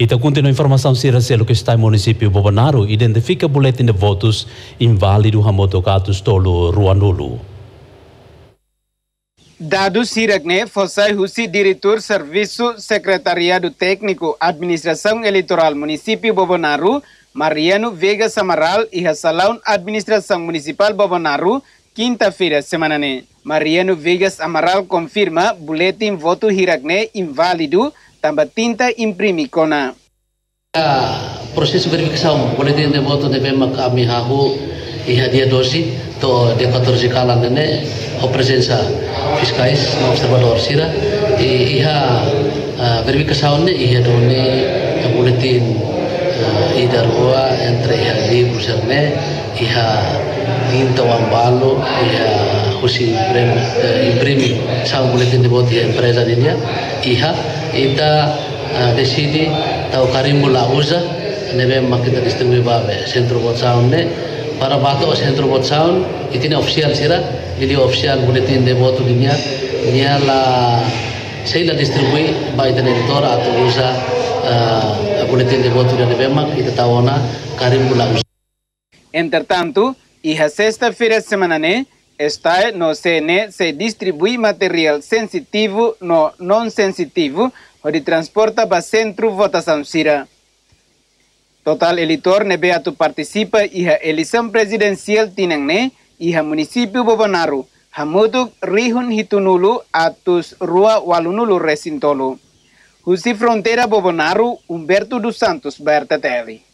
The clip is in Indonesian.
Ita continua informação Sira Selo que está em município Bobonaro identifica boletim de votos inválido Hamotocatus Tolo Ruanulu. Dado Siragne, Fossai Husi, diretor Serviço Secretariado Técnico Administração Eleitoral Município Bobonaru, Mariano Vega Samaral e Salão Administração Municipal Bobonaru, quinta-feira, semana ne. Mariano Vegas Amaral confirma boletim voto Hiragne inválido tambah tinta imprimi kona. Proses verifikasi boletim de voto de memang kami hahu iha dia dosi to de 14 kalan nene o presença fiscais no observador sira. Iha verifikasi ne iha doni boletim ida rua entre iha di Bruselne iha tinta wambalo iha husi imprimi sa boletim de voto iha empresa dinya iha ita decidi tau karimul lauza nebe makita distribui babe centro botsaun ne. Para bato centro botsaun itine official sira ili official boletin de voto dinya nia la sei la distribui ba itine editor atau usa boletin de voto de mak ita tawana karimul lauza Entretanto, hija sexta-feira semana ne está no CN se distribui material sensitivo no não sensitivo onde transporta para centro votação sira. Total eleitor nebeatu participa e a eleição presidencial tinang ne e a município Bobonaro, hamuduk rihun hitunulu atus rua walunulu resintolo. Husi fronteira Bobonaro, Humberto dos Santos, Berta Tele.